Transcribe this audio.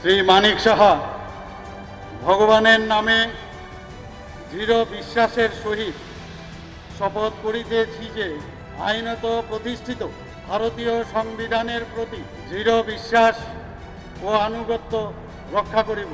শ্রী মানিক সাহা, ভগবানের নামে দৃঢ় বিশ্বাসের সহিত শপথ করিতেছি যে আইনত প্রতিষ্ঠিত ভারতীয় সংবিধানের প্রতি দৃঢ় বিশ্বাস ও আনুগত্য রক্ষা করিব।